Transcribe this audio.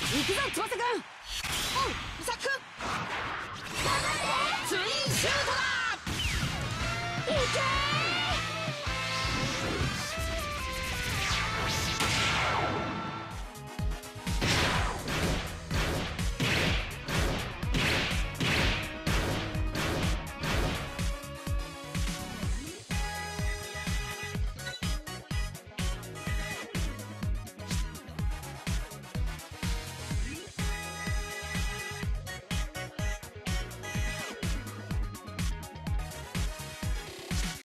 行くぞ翼くん